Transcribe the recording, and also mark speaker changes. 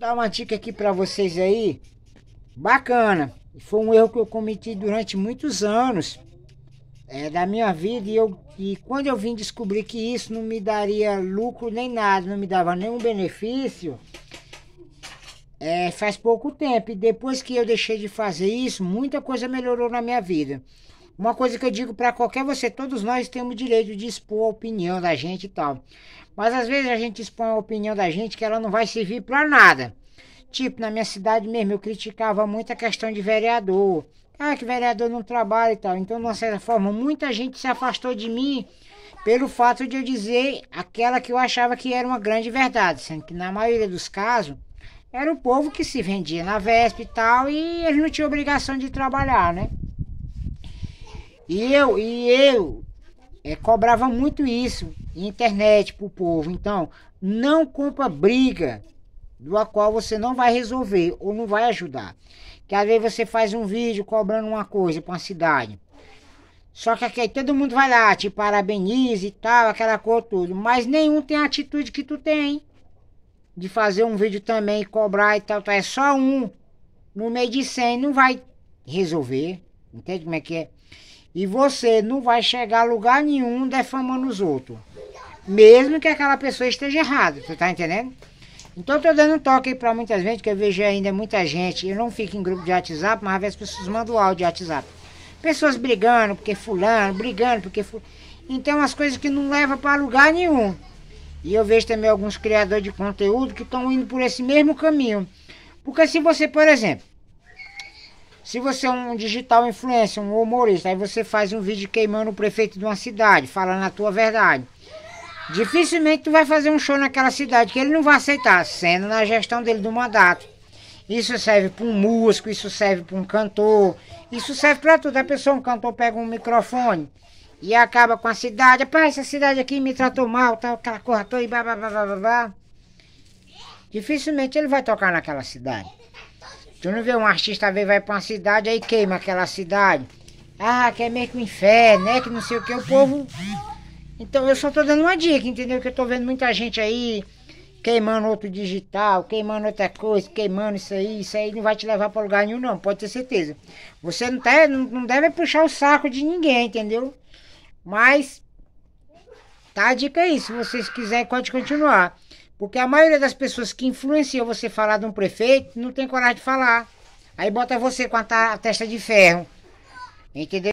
Speaker 1: dar uma dica aqui para vocês aí, bacana. Foi um erro que eu cometi durante muitos anos é, da minha vida e, eu, e quando eu vim descobrir que isso não me daria lucro nem nada, não me dava nenhum benefício, é, faz pouco tempo. E depois que eu deixei de fazer isso, muita coisa melhorou na minha vida. Uma coisa que eu digo para qualquer você, todos nós temos o direito de expor a opinião da gente e tal. Mas às vezes a gente expõe a opinião da gente que ela não vai servir para nada. Tipo, na minha cidade mesmo, eu criticava muito a questão de vereador. Ah, que vereador não trabalha e tal. Então, de uma certa forma, muita gente se afastou de mim pelo fato de eu dizer aquela que eu achava que era uma grande verdade. Sendo que na maioria dos casos, era o povo que se vendia na VESP e tal, e eles não tinham obrigação de trabalhar, né? E eu, e eu é, cobrava muito isso, internet pro povo. Então, não compra briga do a qual você não vai resolver ou não vai ajudar. Que às vezes você faz um vídeo cobrando uma coisa para uma cidade. Só que aqui todo mundo vai lá, te parabeniza e tal, aquela coisa tudo. Mas nenhum tem a atitude que tu tem. De fazer um vídeo também, cobrar e tal, tal. É só um. No meio de 100 não vai resolver. Entende como é que é? E você não vai chegar a lugar nenhum defamando os outros. Mesmo que aquela pessoa esteja errada, tu tá entendendo? Então eu tô dando um toque aí pra muita gente, que eu vejo ainda muita gente, eu não fico em grupo de WhatsApp, mas às vezes as pessoas mandam áudio de WhatsApp. Pessoas brigando porque fulano, brigando porque fulano. Então as coisas que não levam para lugar nenhum. E eu vejo também alguns criadores de conteúdo que estão indo por esse mesmo caminho. Porque se você, por exemplo, se você é um digital influencer, um humorista, aí você faz um vídeo queimando o prefeito de uma cidade, falando a tua verdade. Dificilmente tu vai fazer um show naquela cidade, que ele não vai aceitar, sendo na gestão dele do mandato. Isso serve para um músico, isso serve para um cantor, isso serve para tudo. A pessoa, um cantor, pega um microfone e acaba com a cidade. Rapaz, essa cidade aqui me tratou mal, tal, aquela coisa toda e blá, blá, blá, blá, blá. Dificilmente ele vai tocar naquela cidade. Tu não vê um artista às vai pra uma cidade aí queima aquela cidade. Ah, que é meio que um inferno, né? Que não sei o que, o povo. Então eu só tô dando uma dica, entendeu? Que eu tô vendo muita gente aí queimando outro digital, queimando outra coisa, queimando isso aí, isso aí não vai te levar para lugar nenhum, não, pode ter certeza. Você não, tá, não, não deve puxar o saco de ninguém, entendeu? Mas tá a dica aí, se vocês quiserem, pode continuar. Porque a maioria das pessoas que influenciam você falar de um prefeito não tem coragem de falar. Aí bota você com a, a testa de ferro. Entendeu?